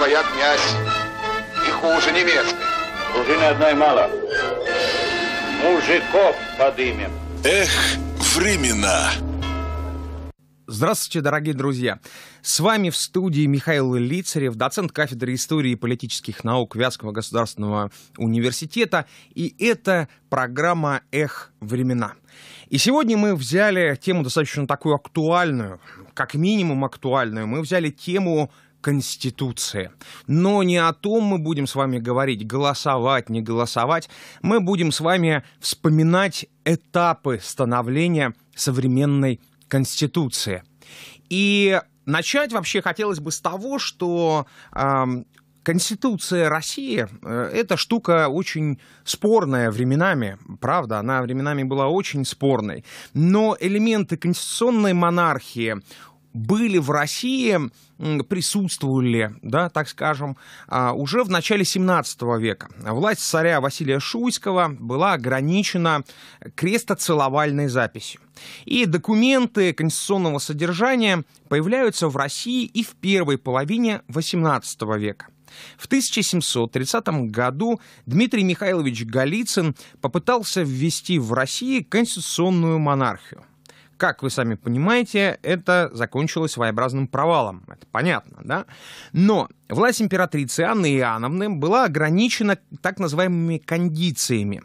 твоя, князь, и хуже немецкой. Дружины одной мало. Мужиков подымем. Эх, времена. Здравствуйте, дорогие друзья! С вами в студии Михаил Лицарев, доцент кафедры истории и политических наук Вятского государственного университета. И это программа «Эх, времена». И сегодня мы взяли тему достаточно такую актуальную, как минимум актуальную. Мы взяли тему Конституции. Но не о том мы будем с вами говорить, голосовать, не голосовать. Мы будем с вами вспоминать этапы становления современной Конституции. И начать вообще хотелось бы с того, что э, Конституция России э, – это штука очень спорная временами, правда, она временами была очень спорной. Но элементы конституционной монархии были в России, присутствовали, да, так скажем, а, уже в начале 17 века. Власть царя Василия Шуйского была ограничена крестоцеловальной записью. И документы конституционного содержания появляются в России и в первой половине XVIII века. В 1730 году Дмитрий Михайлович Голицын попытался ввести в России конституционную монархию. Как вы сами понимаете, это закончилось своеобразным провалом. Это понятно, да? Но власть императрицы Анны Иоанновны была ограничена так называемыми кондициями.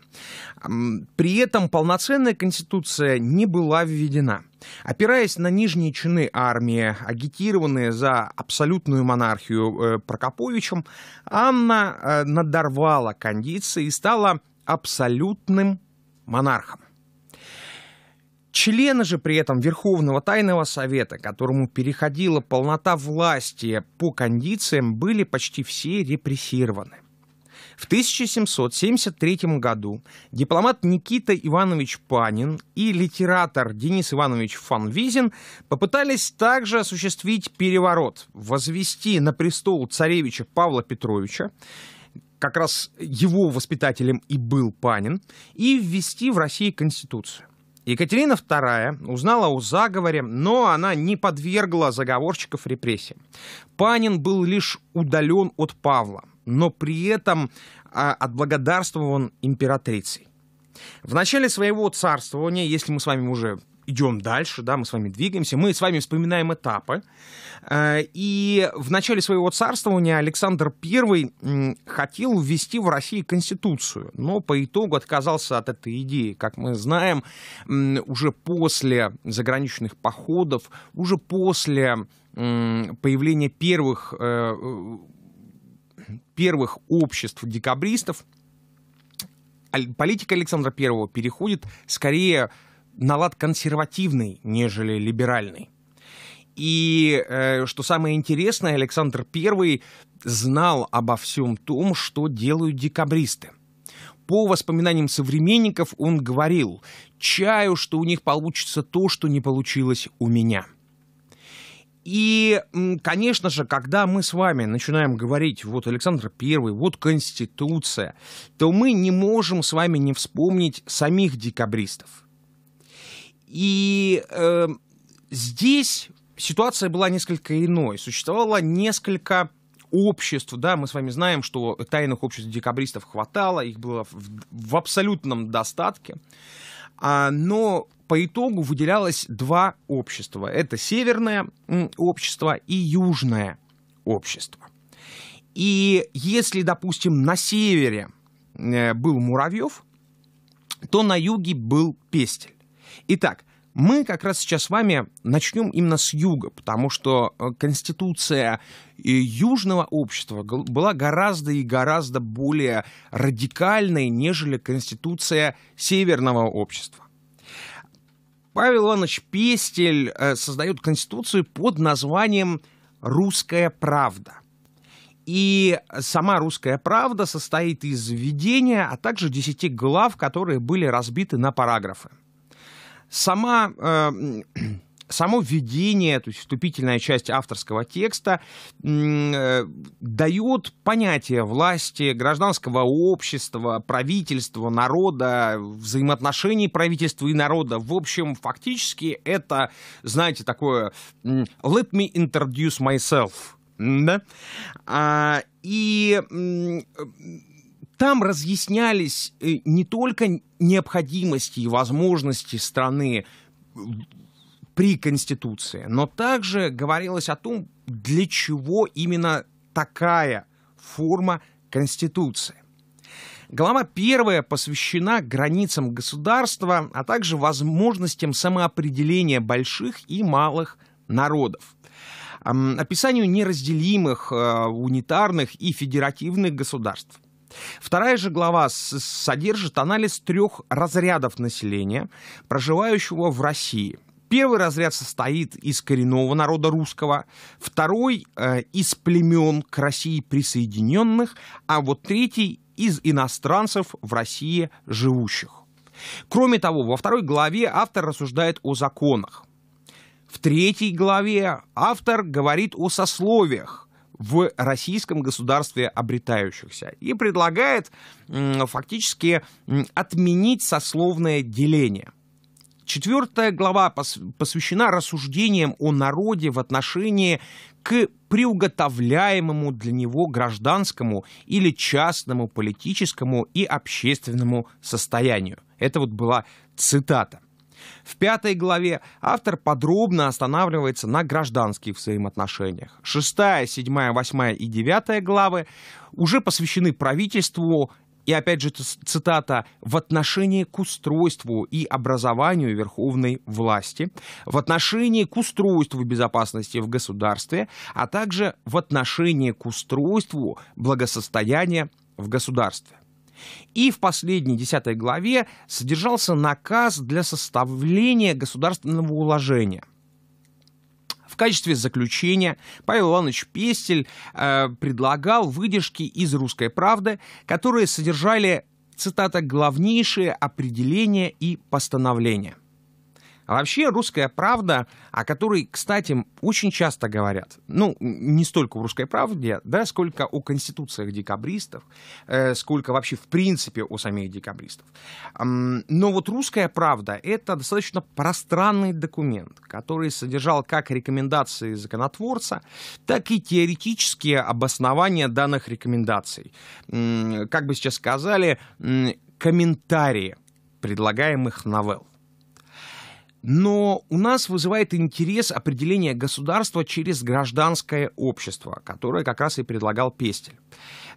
При этом полноценная конституция не была введена. Опираясь на нижние чины армии, агитированные за абсолютную монархию э, Прокоповичем, Анна э, надорвала кондиции и стала абсолютным монархом. Члены же при этом Верховного Тайного Совета, которому переходила полнота власти по кондициям, были почти все репрессированы. В 1773 году дипломат Никита Иванович Панин и литератор Денис Иванович Фанвизин попытались также осуществить переворот, возвести на престол царевича Павла Петровича, как раз его воспитателем и был Панин, и ввести в России Конституцию. Екатерина II узнала о заговоре, но она не подвергла заговорщиков репрессиям. Панин был лишь удален от Павла, но при этом а, отблагодарствован императрицей. В начале своего царствования, если мы с вами уже идем дальше, да, мы с вами двигаемся, мы с вами вспоминаем этапы. Э, и в начале своего царствования Александр I хотел ввести в России конституцию, но по итогу отказался от этой идеи. Как мы знаем, уже после заграничных походов, уже после появления первых, э, первых обществ декабристов, политика Александра I переходит скорее на лад консервативный, нежели либеральный. И э, что самое интересное, Александр I знал обо всем том, что делают декабристы. По воспоминаниям современников он говорил, чаю, что у них получится то, что не получилось у меня. И, конечно же, когда мы с вами начинаем говорить, вот Александр I, вот Конституция, то мы не можем с вами не вспомнить самих декабристов – и э, здесь ситуация была несколько иной. Существовало несколько обществ, да, мы с вами знаем, что тайных обществ декабристов хватало, их было в, в абсолютном достатке, а, но по итогу выделялось два общества. Это северное общество и южное общество. И если, допустим, на севере э, был Муравьев, то на юге был Пестель. Итак, мы как раз сейчас с вами начнем именно с юга, потому что э, конституция э, южного общества была гораздо и гораздо более радикальной, нежели конституция северного общества. Павел Иванович Пестель э, создает конституцию под названием «Русская правда». И сама «Русская правда» состоит из введения, а также десяти глав, которые были разбиты на параграфы сама э, само введение, то есть вступительная часть авторского текста, э, дает понятие власти, гражданского общества, правительства, народа, взаимоотношений правительства и народа. В общем, фактически это, знаете, такое «let me introduce myself», Да? А, и там разъяснялись э, не только необходимости и возможности страны при Конституции, но также говорилось о том, для чего именно такая форма Конституции. Глава первая посвящена границам государства, а также возможностям самоопределения больших и малых народов. Описанию неразделимых, э, унитарных и федеративных государств. Вторая же глава содержит анализ трех разрядов населения, проживающего в России. Первый разряд состоит из коренного народа русского, второй э, из племен к России присоединенных, а вот третий из иностранцев в России живущих. Кроме того, во второй главе автор рассуждает о законах. В третьей главе автор говорит о сословиях, в российском государстве обретающихся и предлагает фактически отменить сословное деление. Четвертая глава посвящена рассуждениям о народе в отношении к приуготовляемому для него гражданскому или частному политическому и общественному состоянию. Это вот была цитата. В пятой главе автор подробно останавливается на гражданских взаимоотношениях. Шестая, седьмая, восьмая и девятая главы уже посвящены правительству и опять же цитата, в отношении к устройству и образованию верховной власти, в отношении к устройству безопасности в государстве, а также в отношении к устройству благосостояния в государстве. И в последней десятой главе содержался наказ для составления государственного уложения – в качестве заключения Павел Иванович Пестель э, предлагал выдержки из «Русской правды», которые содержали, цитата, «главнейшие определения и постановления». А вообще русская правда, о которой, кстати, очень часто говорят, ну, не столько в русской правде, да, сколько о конституциях декабристов, э, сколько вообще в принципе о самих декабристов. Но вот русская правда — это достаточно пространный документ, который содержал как рекомендации законотворца, так и теоретические обоснования данных рекомендаций. Как бы сейчас сказали, комментарии предлагаемых новелл. Но у нас вызывает интерес определение государства через гражданское общество, которое как раз и предлагал Пестель.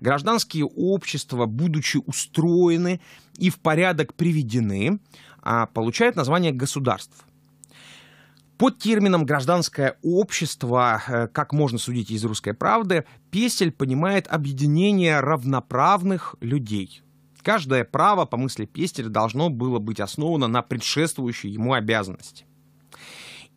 Гражданские общества, будучи устроены и в порядок приведены, а, получают название государств. Под термином «гражданское общество», э, как можно судить из «Русской правды», Пестель понимает объединение равноправных людей – Каждое право, по мысли Пестеля, должно было быть основано на предшествующей ему обязанности.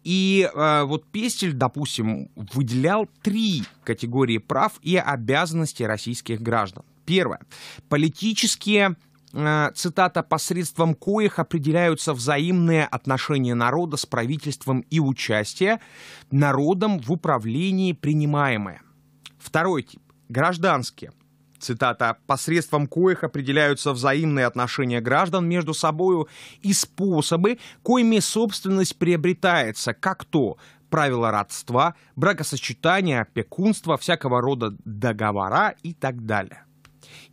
И э, вот Пестель, допустим, выделял три категории прав и обязанностей российских граждан. Первое. Политические э, цитата, посредством коих определяются взаимные отношения народа с правительством и участие народом в управлении принимаемое. Второй тип. Гражданские цитата, «посредством коих определяются взаимные отношения граждан между собою и способы, коими собственность приобретается, как то правила родства, бракосочетания, опекунства, всякого рода договора и так далее».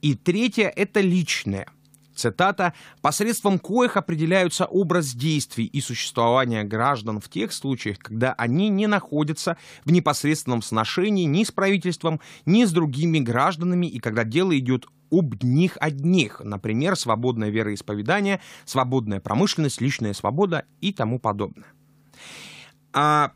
И третье – это личное – цитата, посредством коих определяются образ действий и существования граждан в тех случаях, когда они не находятся в непосредственном сношении ни с правительством, ни с другими гражданами, и когда дело идет об них одних, например, свободное вероисповедание, свободная промышленность, личная свобода и тому подобное. А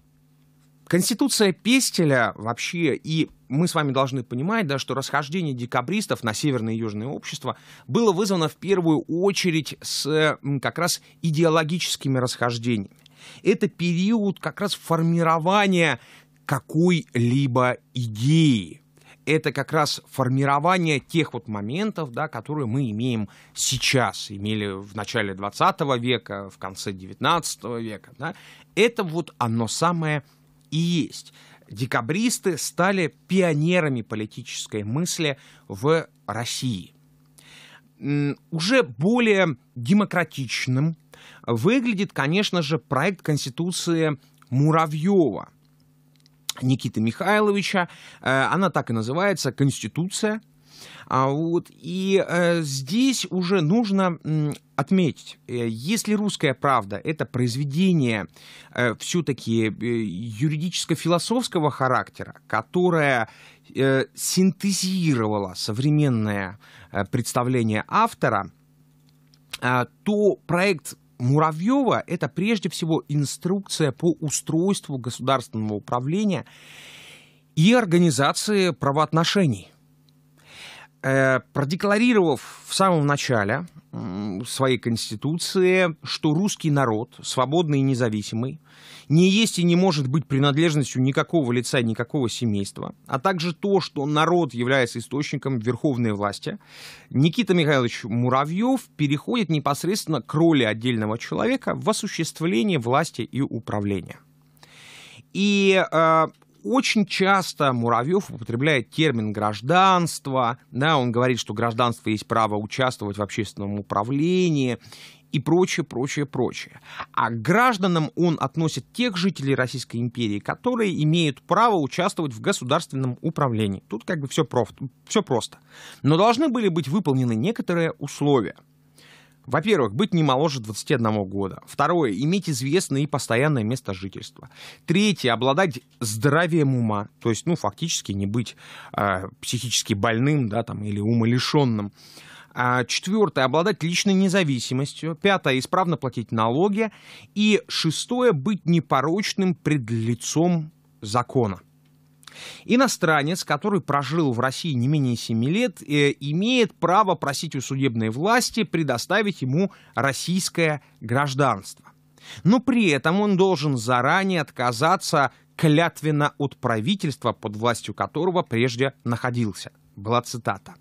Конституция Пестеля вообще, и мы с вами должны понимать, да, что расхождение декабристов на северное и южное общество было вызвано в первую очередь с как раз идеологическими расхождениями. Это период как раз формирования какой-либо идеи. Это как раз формирование тех вот моментов, да, которые мы имеем сейчас, имели в начале 20 века, в конце 19 века. Да. Это вот оно самое и есть. Декабристы стали пионерами политической мысли в России. Уже более демократичным выглядит, конечно же, проект Конституции Муравьева. Никиты Михайловича. Э, она так и называется «Конституция». А вот, и э, здесь уже нужно м, отметить, э, если «Русская правда» — это произведение э, все-таки э, юридическо-философского характера, которое э, синтезировало современное э, представление автора, э, то проект Муравьева это прежде всего инструкция по устройству государственного управления и организации правоотношений. Э, продекларировав в самом начале своей конституции, что русский народ, свободный и независимый, не есть и не может быть принадлежностью никакого лица и никакого семейства, а также то, что народ является источником верховной власти, Никита Михайлович Муравьев переходит непосредственно к роли отдельного человека в осуществлении власти и управления. И э, очень часто Муравьев употребляет термин гражданство, да, он говорит, что гражданство есть право участвовать в общественном управлении и прочее, прочее, прочее. А к гражданам он относит тех жителей Российской империи, которые имеют право участвовать в государственном управлении. Тут как бы все, проф, все просто. Но должны были быть выполнены некоторые условия. Во-первых, быть не моложе 21 года. Второе, иметь известное и постоянное место жительства. Третье, обладать здравием ума, то есть, ну, фактически не быть э, психически больным, да, там, или умалишенным. А, четвертое, обладать личной независимостью. Пятое, исправно платить налоги. И шестое, быть непорочным пред лицом закона. Иностранец, который прожил в России не менее 7 лет, э, имеет право просить у судебной власти предоставить ему российское гражданство. Но при этом он должен заранее отказаться клятвенно от правительства, под властью которого прежде находился. Была цитата.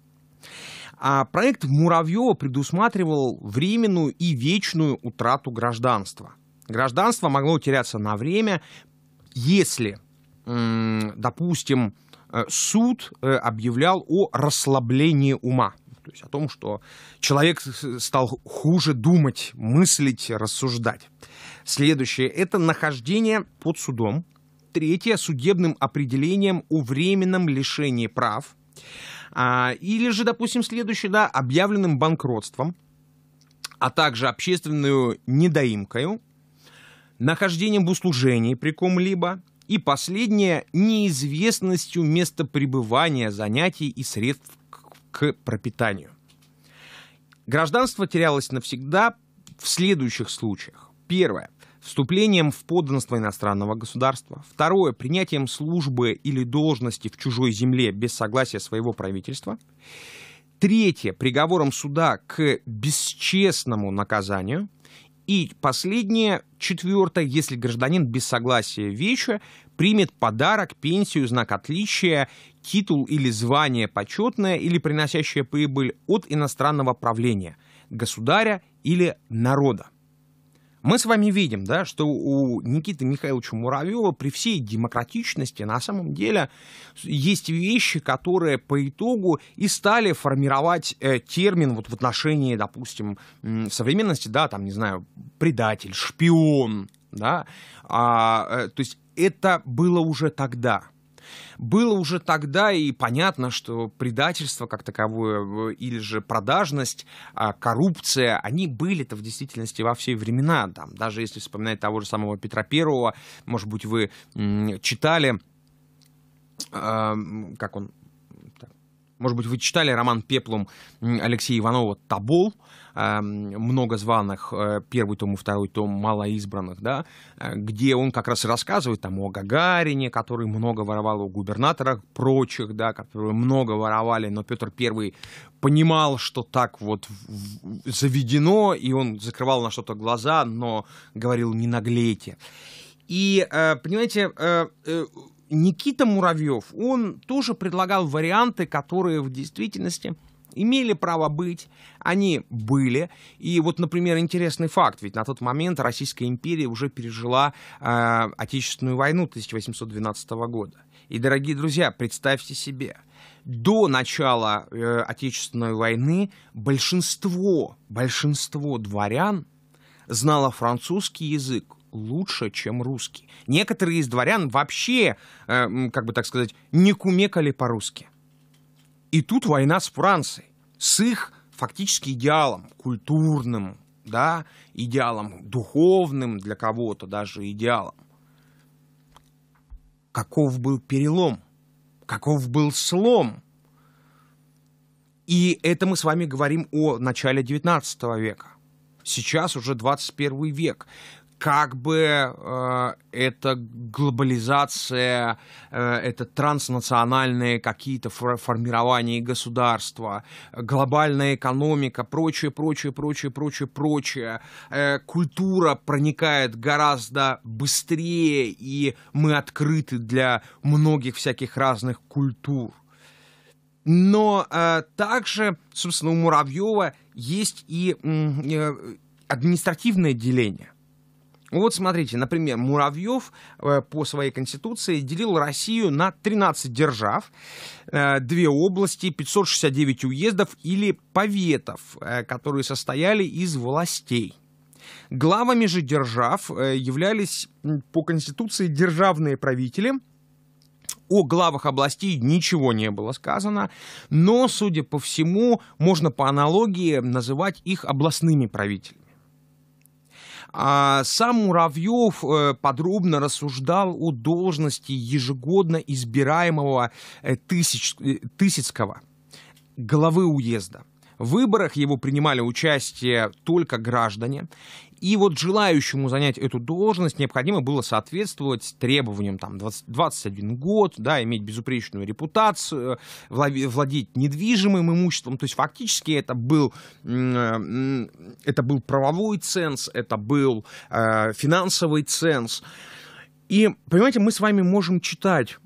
А проект Муравьева предусматривал временную и вечную утрату гражданства. Гражданство могло теряться на время, если, допустим, э, суд э, объявлял о расслаблении ума. То есть о том, что человек стал хуже думать, мыслить, рассуждать. Следующее – это нахождение под судом. Третье – судебным определением о временном лишении прав. А, или же, допустим, следующее, да, объявленным банкротством, а также общественную недоимкою, нахождением в услужении при ком-либо, и последнее – неизвестностью места пребывания занятий и средств к, пропитанию. Гражданство терялось навсегда в следующих случаях. Первое – вступлением в подданство иностранного государства. Второе – принятием службы или должности в чужой земле без согласия своего правительства. Третье – приговором суда к бесчестному наказанию. И последнее, четвертое, если гражданин без согласия веча примет подарок, пенсию, знак отличия, титул или звание почетное или приносящее прибыль от иностранного правления, государя или народа. Мы с вами видим, да, что у Никиты Михайловича Муравьева при всей демократичности на самом деле есть вещи, которые по итогу и стали формировать э, термин вот в отношении, допустим, современности, да, там, не знаю, предатель, шпион, да, а, э, то есть это было уже тогда было уже тогда и понятно, что предательство как таковое или же продажность, а, коррупция, они были-то в действительности во все времена. Там, даже если вспоминать того же самого Петра Первого, может быть, вы читали, как он может быть, вы читали роман «Пеплум» Алексея Иванова «Тобол», эм, много званых, э, первый том и второй том малоизбранных, да, э, где он как раз и рассказывает там о Гагарине, который много воровал, о губернаторах прочих, да, которые много воровали, но Петр Первый понимал, что так вот заведено, и он закрывал на что-то глаза, но говорил «не наглейте». И, э, понимаете, Никита Муравьев, он тоже предлагал варианты, которые в действительности имели право быть, они были. И вот, например, интересный факт, ведь на тот момент Российская империя уже пережила э, Отечественную войну 1812 года. И, дорогие друзья, представьте себе, до начала э, Отечественной войны большинство, большинство дворян знало французский язык лучше, чем русский. Некоторые из дворян вообще, э, как бы так сказать, не кумекали по-русски. И тут война с Францией, с их фактически идеалом, культурным, да, идеалом духовным для кого-то, даже идеалом. Каков был перелом? Каков был слом? И это мы с вами говорим о начале XIX века. Сейчас уже 21 век как бы э, это глобализация, э, это транснациональные какие-то формирования государства, глобальная экономика, прочее, прочее, прочее, прочее, прочее. Э, культура проникает гораздо быстрее, и мы открыты для многих всяких разных культур. Но э, также, собственно, у Муравьева есть и э, административное деление. Вот смотрите, например, Муравьев э, по своей конституции делил Россию на 13 держав, э, две области, 569 уездов или поветов, э, которые состояли из властей. Главами же держав являлись по конституции державные правители – о главах областей ничего не было сказано, но, судя по всему, можно по аналогии называть их областными правителями. А сам Муравьев э, подробно рассуждал о должности ежегодно избираемого э, тысяч, э, Тысяцкого, главы уезда. В выборах его принимали участие только граждане, и вот желающему занять эту должность необходимо было соответствовать требованиям там, 20, 21 год, да, иметь безупречную репутацию, владеть недвижимым имуществом. То есть фактически это был, это был правовой ценз, это был э, финансовый ценз. И, понимаете, мы с вами можем читать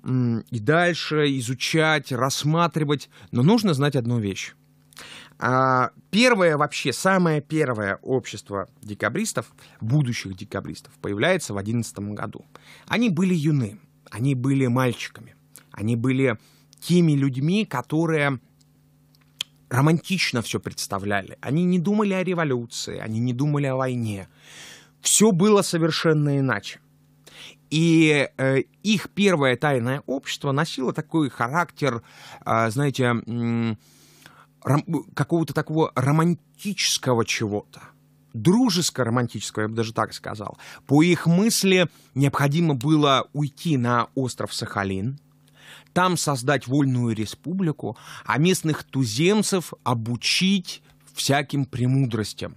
и дальше изучать, рассматривать, но нужно знать одну вещь. А, первое вообще, самое первое общество декабристов, будущих декабристов, появляется в 11 году. Они были юны, они были мальчиками, они были теми людьми, которые романтично все представляли. Они не думали о революции, они не думали о войне. Все было совершенно иначе. И э, их первое тайное общество носило такой характер, э, знаете, э, какого-то такого романтического чего-то. Дружеско-романтического, я бы даже так сказал. По их мысли, необходимо было уйти на остров Сахалин, там создать вольную республику, а местных туземцев обучить всяким премудростям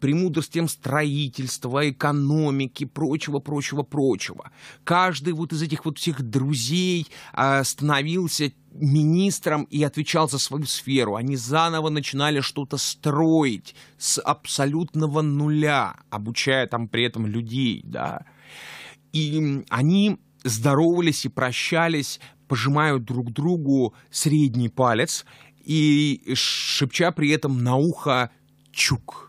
премудростям строительства, экономики, прочего, прочего, прочего. Каждый вот из этих вот всех друзей а, становился министром и отвечал за свою сферу. Они заново начинали что-то строить с абсолютного нуля, обучая там при этом людей, да. И они здоровались и прощались, пожимая друг другу средний палец и шепча при этом на ухо «чук».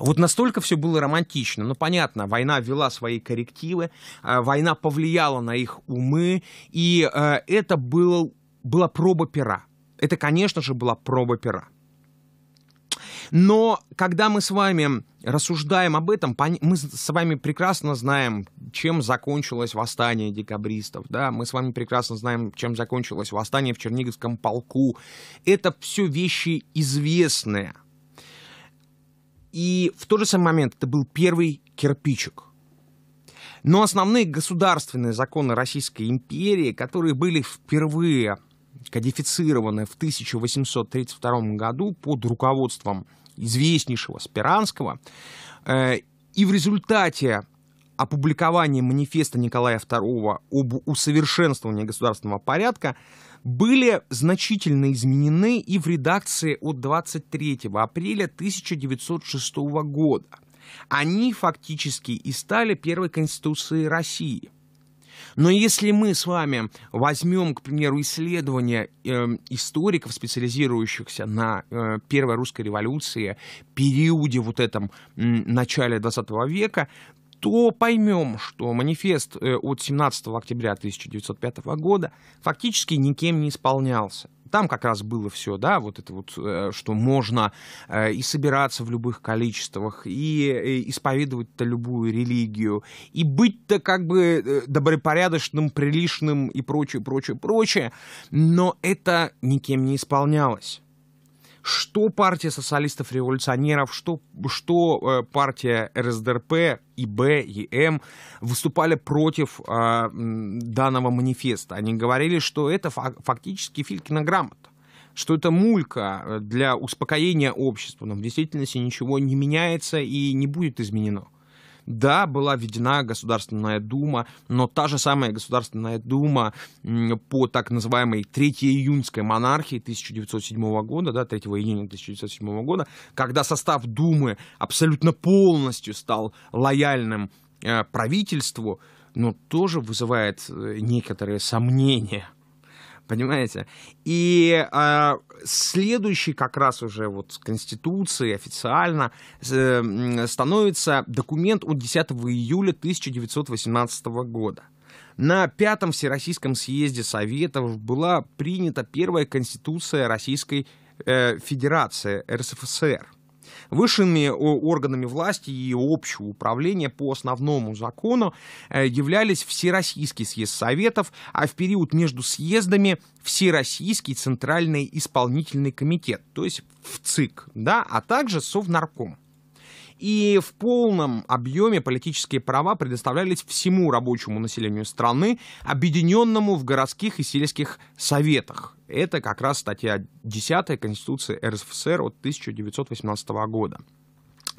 Вот настолько все было романтично. Ну, понятно, война ввела свои коррективы, э, война повлияла на их умы, и э, это был, была проба пера. Это, конечно же, была проба пера. Но когда мы с вами рассуждаем об этом, мы с вами прекрасно знаем, чем закончилось восстание декабристов. Да? Мы с вами прекрасно знаем, чем закончилось восстание в Черниговском полку. Это все вещи известные. И в тот же самый момент это был первый кирпичик. Но основные государственные законы Российской империи, которые были впервые кодифицированы в 1832 году под руководством известнейшего Спиранского, э, и в результате опубликования манифеста Николая II об усовершенствовании государственного порядка были значительно изменены и в редакции от 23 апреля 1906 года. Они фактически и стали первой конституцией России. Но если мы с вами возьмем, к примеру, исследования э, историков, специализирующихся на э, Первой русской революции, периоде вот этом э, начале 20 века, то поймем, что манифест э, от 17 октября 1905 года фактически никем не исполнялся. Там как раз было все, да, вот это вот, э, что можно э, и собираться в любых количествах, и исповедовать-то любую религию, и быть-то как бы добропорядочным, приличным и прочее, прочее, прочее, но это никем не исполнялось что партия социалистов-революционеров, что, что э, партия РСДРП, ИБ, ИМ выступали против э, данного манифеста. Они говорили, что это фактически Филькина грамота что это мулька для успокоения общества, но в действительности ничего не меняется и не будет изменено. Да, была введена Государственная Дума, но та же самая Государственная Дума по так называемой Третьей июньской монархии 1907 года, да, 3 июня 1907 года, когда состав Думы абсолютно полностью стал лояльным э, правительству, но тоже вызывает э, некоторые сомнения – Понимаете? И э, следующий как раз уже вот Конституции официально э, становится документ от 10 июля 1918 года. На Пятом Всероссийском съезде Советов была принята первая Конституция Российской э, Федерации РСФСР – Высшими органами власти и общего управления по основному закону э, являлись Всероссийский съезд Советов, а в период между съездами Всероссийский Центральный исполнительный комитет, то есть в ЦИК, да, а также Совнарком и в полном объеме политические права предоставлялись всему рабочему населению страны, объединенному в городских и сельских советах. Это как раз статья 10 Конституции РСФСР от 1918 года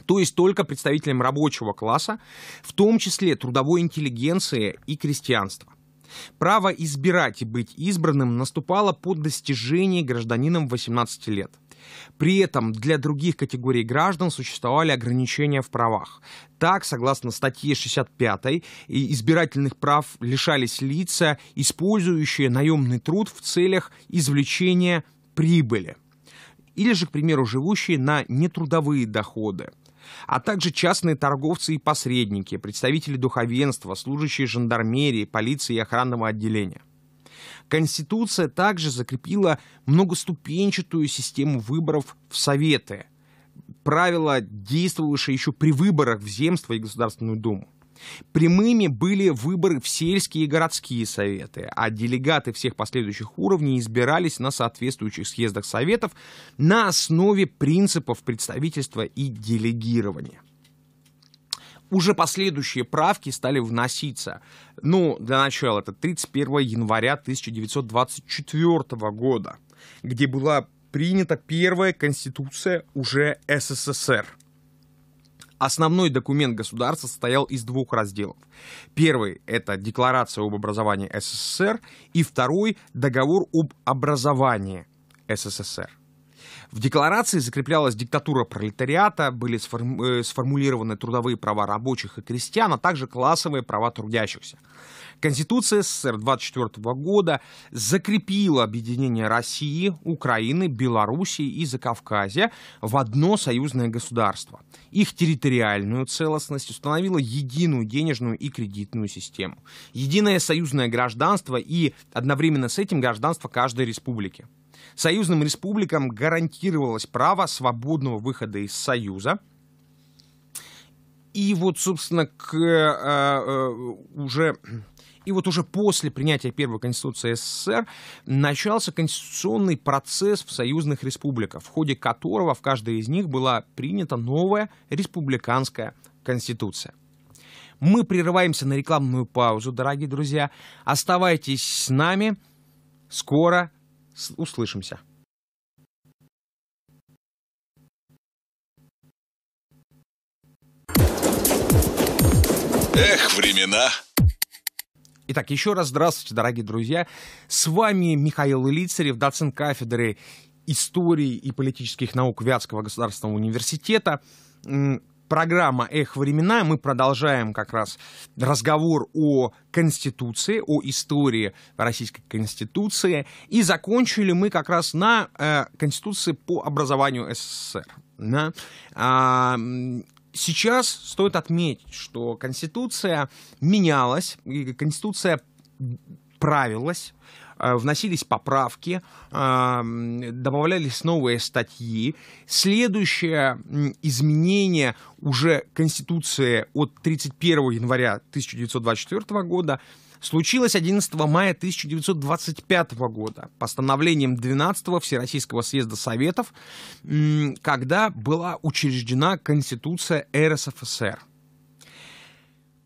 то есть только представителям рабочего класса, в том числе трудовой интеллигенции и крестьянства. Право избирать и быть избранным наступало по достижении гражданином 18 лет. При этом для других категорий граждан существовали ограничения в правах. Так, согласно статье 65, избирательных прав лишались лица, использующие наемный труд в целях извлечения прибыли. Или же, к примеру, живущие на нетрудовые доходы а также частные торговцы и посредники, представители духовенства, служащие жандармерии, полиции и охранного отделения. Конституция также закрепила многоступенчатую систему выборов в Советы, правила, действовавшие еще при выборах в земство и Государственную Думу. Прямыми были выборы в сельские и городские советы, а делегаты всех последующих уровней избирались на соответствующих съездах советов на основе принципов представительства и делегирования уже последующие правки стали вноситься. Ну, для начала, это 31 января 1924 года, где была принята первая конституция уже СССР. Основной документ государства состоял из двух разделов. Первый — это Декларация об образовании СССР, и второй — Договор об образовании СССР. В декларации закреплялась диктатура пролетариата, были. Э, сформулированы трудовые права рабочих и крестьян, а также классовые права трудящихся. Конституция СССР 24 года закрепила объединение России, Украины, Белоруссии и Закавказья в одно союзное государство. Их территориальную целостность установила единую денежную и кредитную систему, единое союзное гражданство и одновременно с этим гражданство каждой республики. Союзным республикам гарантировалось право свободного выхода из Союза. И вот, собственно, к, э, э, уже и вот уже после принятия первой Конституции СССР начался конституционный процесс в союзных республиках, в ходе которого в каждой из них была принята новая республиканская Конституция. Мы прерываемся на рекламную паузу, дорогие друзья. Оставайтесь с нами. Скоро Услышимся. Эх, времена. Итак, еще раз здравствуйте, дорогие друзья. С вами Михаил Илицарев, доцент кафедры истории и политических наук Вятского государственного университета программа «Эх, времена». Мы продолжаем как раз разговор о Конституции, о истории Российской Конституции. И закончили мы как раз на э, Конституции по образованию СССР. Да? А, сейчас стоит отметить, что Конституция менялась, и Конституция правилась, э, вносились поправки, э, добавлялись новые статьи. Следующее изменение уже Конституции от 31 января 1924 года случилось 11 мая 1925 года постановлением 12-го Всероссийского съезда Советов, когда была учреждена Конституция РСФСР.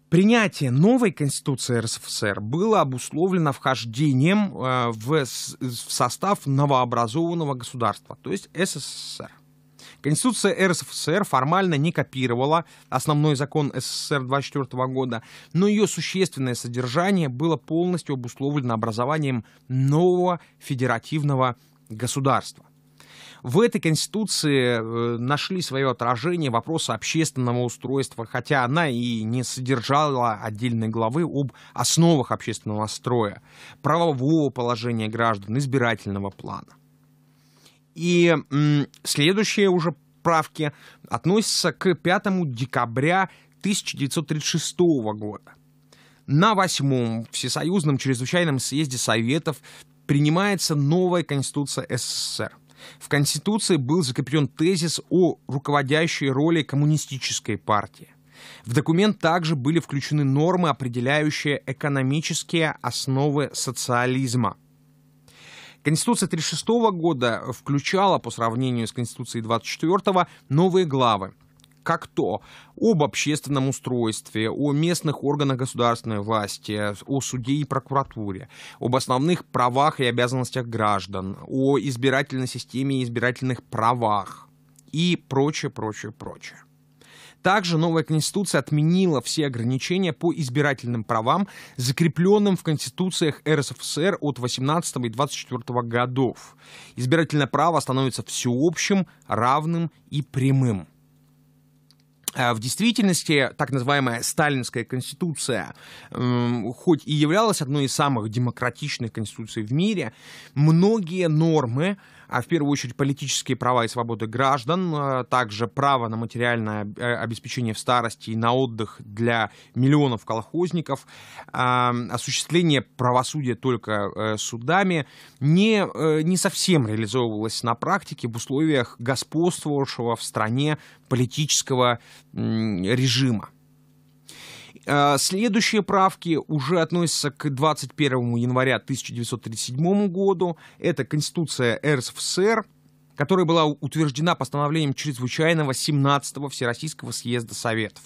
Принятие новой Конституции РСФСР было обусловлено вхождением э, в состав новообразованного государства, то есть СССР. Конституция РСФСР формально не копировала основной закон СССР 24 года, но ее существенное содержание было полностью обусловлено образованием нового федеративного государства. В этой Конституции э, нашли свое отражение вопросы общественного устройства, хотя она и не содержала отдельной главы об основах общественного строя, правового положения граждан, избирательного плана. И следующие уже правки относятся к 5 декабря 1936 года. На восьмом Всесоюзном чрезвычайном съезде Советов принимается новая Конституция СССР. В Конституции был закреплен тезис о руководящей роли коммунистической партии. В документ также были включены нормы, определяющие экономические основы социализма – Конституция 1936 года включала по сравнению с Конституцией 24 новые главы, как то об общественном устройстве, о местных органах государственной власти, о суде и прокуратуре, об основных правах и обязанностях граждан, о избирательной системе и избирательных правах и прочее, прочее, прочее. Также новая Конституция отменила все ограничения по избирательным правам, закрепленным в Конституциях РСФСР от 18 и 24 годов. Избирательное право становится всеобщим, равным и прямым. А в действительности так называемая Сталинская конституция, хоть и являлась одной из самых демократичных конституций в мире, многие нормы а в первую очередь политические права и свободы граждан, а также право на материальное э, обеспечение в старости и на отдых для миллионов колхозников, а, осуществление правосудия только э, судами не, э, не совсем реализовывалось на практике в условиях господствовавшего в стране политического режима. А, следующие правки уже относятся к 21 января 1937 году. Это Конституция РСФСР, которая была утверждена постановлением чрезвычайного 17-го Всероссийского съезда Советов.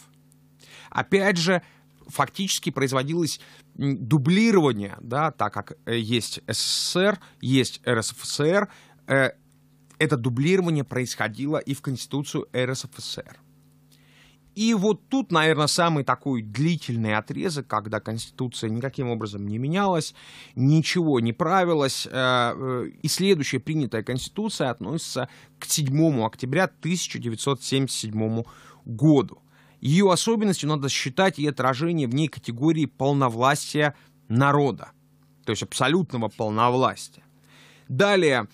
Опять же, фактически производилось дублирование, да, так как э, есть СССР, есть РСФСР, э, это дублирование происходило и в Конституцию РСФСР. И вот тут, наверное, самый такой длительный отрезок, когда Конституция никаким образом не менялась, ничего не правилось, э, э, и следующая принятая Конституция относится к 7 октября 1977 году. Ее особенностью надо считать и отражение в ней категории полновластия народа, то есть абсолютного полновластия. Далее,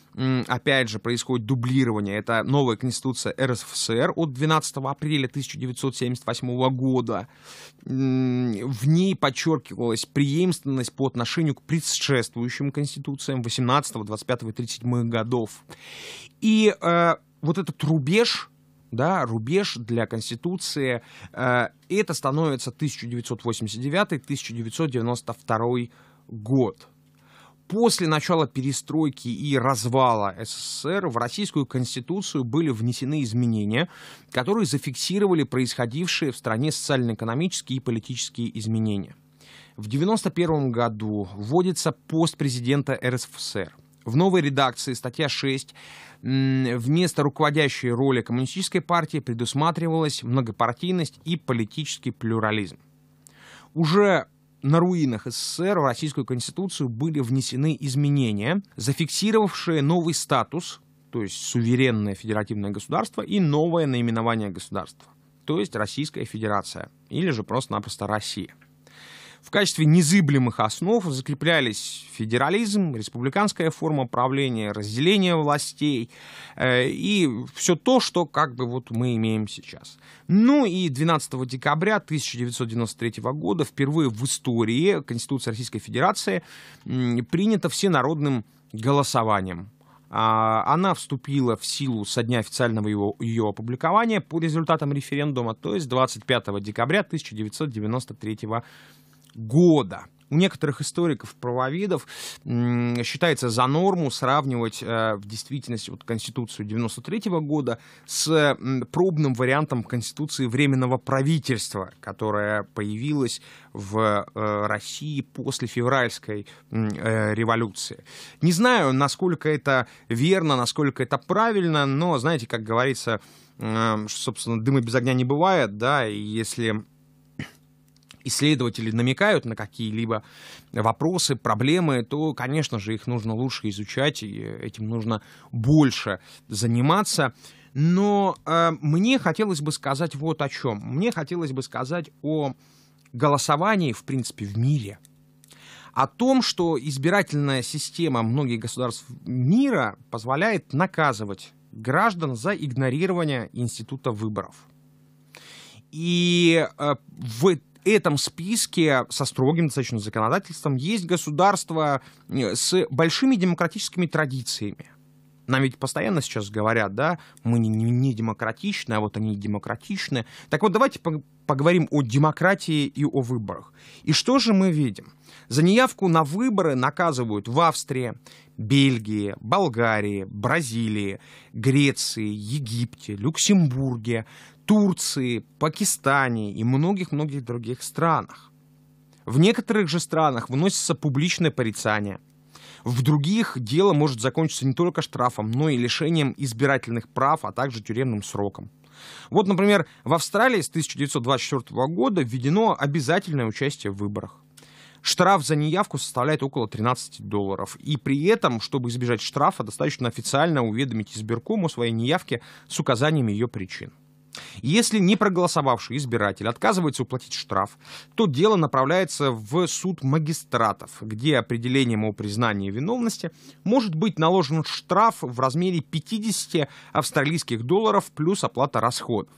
опять же, происходит дублирование. Это новая конституция РСФСР от 12 апреля 1978 года. В ней подчеркивалась преемственность по отношению к предшествующим конституциям 18, 25 и 37 годов. И э, вот этот рубеж да, рубеж для Конституции, э, это становится 1989-1992 год. После начала перестройки и развала СССР в Российскую Конституцию были внесены изменения, которые зафиксировали происходившие в стране социально-экономические и политические изменения. В 1991 году вводится пост президента РСФСР. В новой редакции статья 6 вместо руководящей роли коммунистической партии предусматривалась многопартийность и политический плюрализм. Уже на руинах СССР в Российскую Конституцию были внесены изменения, зафиксировавшие новый статус, то есть суверенное федеративное государство, и новое наименование государства, то есть Российская Федерация, или же просто-напросто Россия. В качестве незыблемых основ закреплялись федерализм, республиканская форма правления, разделение властей э, и все то, что как бы вот мы имеем сейчас. Ну и 12 декабря 1993 года впервые в истории Конституция Российской Федерации принята всенародным голосованием. А, она вступила в силу со дня официального его, ее опубликования по результатам референдума, то есть 25 декабря 1993 года. У некоторых историков-правоведов считается за норму сравнивать э, в действительности вот, Конституцию 93 года с пробным вариантом Конституции Временного правительства, которая появилась в э, России после февральской э, революции. Не знаю, насколько это верно, насколько это правильно, но, знаете, как говорится, собственно, дыма без огня не бывает, да, и если исследователи намекают на какие-либо вопросы, проблемы, то, конечно же, их нужно лучше изучать, и этим нужно больше заниматься. Но э, мне хотелось бы сказать вот о чем. Мне хотелось бы сказать о голосовании, в принципе, в мире. О том, что избирательная система многих государств мира позволяет наказывать граждан за игнорирование института выборов. И э, в этом списке со строгим достаточно законодательством есть государства э, с большими демократическими традициями. Нам ведь постоянно сейчас говорят, да, мы не, не, демократичны, а вот они демократичны. Так вот, давайте поговорим о демократии и о выборах. И что же мы видим? За неявку на выборы наказывают в Австрии, Бельгии, Болгарии, Бразилии, Греции, Египте, Люксембурге, Турции, Пакистане и многих-многих других странах. В некоторых же странах выносится публичное порицание. В других дело может закончиться не только штрафом, но и лишением избирательных прав, а также тюремным сроком. Вот, например, в Австралии с 1924 года введено обязательное участие в выборах. Штраф за неявку составляет около 13 долларов. И при этом, чтобы избежать штрафа, достаточно официально уведомить избирком о своей неявке с указанием ее причин. Если не проголосовавший избиратель отказывается уплатить штраф, то дело направляется в суд магистратов, где определением о признании виновности может быть наложен штраф в размере 50 австралийских долларов плюс оплата расходов.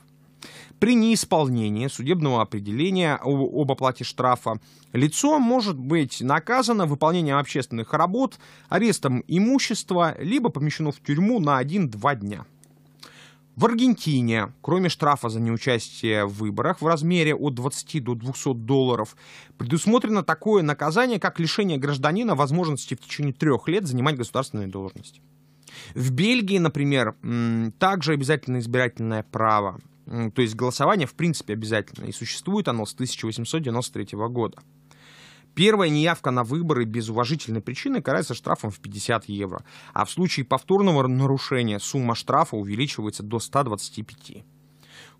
При неисполнении судебного определения об оплате штрафа лицо может быть наказано выполнением общественных работ, арестом имущества, либо помещено в тюрьму на 1-2 дня. В Аргентине, кроме штрафа за неучастие в выборах в размере от 20 до 200 долларов, предусмотрено такое наказание, как лишение гражданина возможности в течение трех лет занимать государственные должности. В Бельгии, например, также обязательно избирательное право, то есть голосование в принципе обязательно, и существует оно с 1893 года. Первая неявка на выборы без уважительной причины карается штрафом в 50 евро, а в случае повторного нарушения сумма штрафа увеличивается до 125.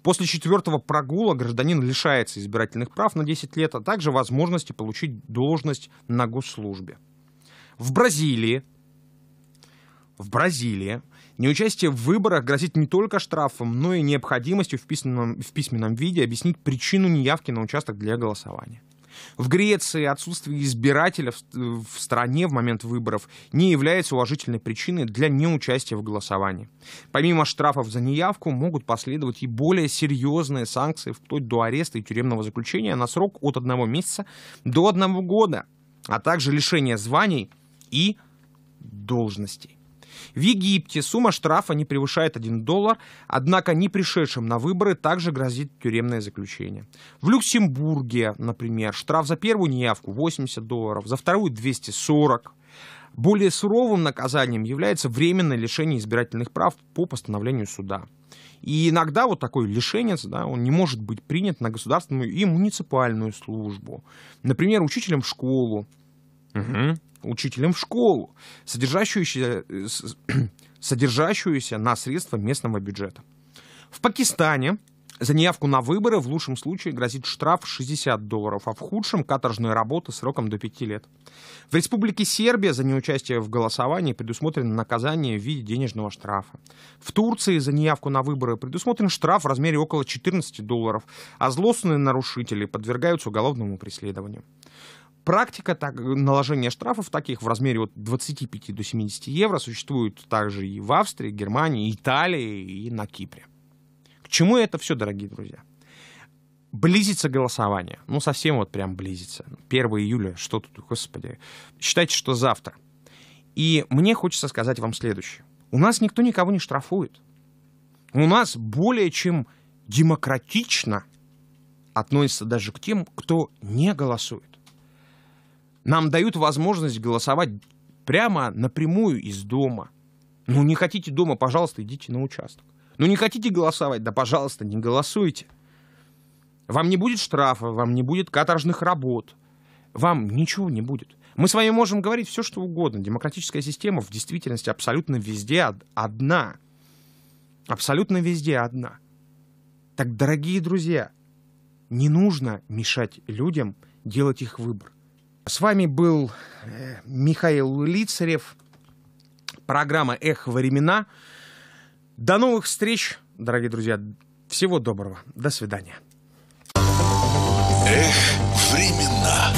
После четвертого прогула гражданин лишается избирательных прав на 10 лет, а также возможности получить должность на госслужбе. В Бразилии в Бразилии неучастие в выборах грозит не только штрафом, но и необходимостью в письменном, в письменном виде объяснить причину неявки на участок для голосования. В Греции отсутствие избирателя в, стране в момент выборов не является уважительной причиной для неучастия в голосовании. Помимо штрафов за неявку могут последовать и более серьезные санкции, вплоть до ареста и тюремного заключения на срок от одного месяца до одного года, а также лишения званий и должностей. В Египте сумма штрафа не превышает 1 доллар, однако не пришедшим на выборы также грозит тюремное заключение. В Люксембурге, например, штраф за первую неявку 80 долларов, за вторую 240. Более суровым наказанием является временное лишение избирательных прав по постановлению суда. И иногда вот такой лишенец, да, он не может быть принят на государственную и муниципальную службу. Например, учителем в школу. Угу учителем в школу, содержащуюся, э, содержащуюся на средства местного бюджета. В Пакистане За неявку на выборы в лучшем случае грозит штраф 60 долларов, а в худшем — каторжная работа сроком до 5 лет. В Республике Сербия за неучастие в голосовании предусмотрено наказание в виде денежного штрафа. В Турции за неявку на выборы предусмотрен штраф в размере около 14 долларов, а злостные нарушители подвергаются уголовному преследованию. Практика так, наложения штрафов таких в размере от 25 до 70 евро существует также и в Австрии, Германии, Италии и на Кипре. К чему это все, дорогие друзья? Близится голосование. Ну, совсем вот прям близится. 1 июля, что тут, господи. Считайте, что завтра. И мне хочется сказать вам следующее. У нас никто никого не штрафует. У нас более чем демократично относится даже к тем, кто не голосует. Нам дают возможность голосовать прямо напрямую из дома. Ну, не хотите дома, пожалуйста, идите на участок. Ну не хотите голосовать? Да, пожалуйста, не голосуйте. Вам не будет штрафа, вам не будет каторжных работ. Вам ничего не будет. Мы с вами можем говорить все, что угодно. Демократическая система в действительности абсолютно везде одна. Абсолютно везде одна. Так, дорогие друзья, не нужно мешать людям делать их выбор. С вами был э, Михаил Лицарев, программа «Эхо времена». До новых встреч, дорогие друзья. Всего доброго. До свидания. Эх, времена.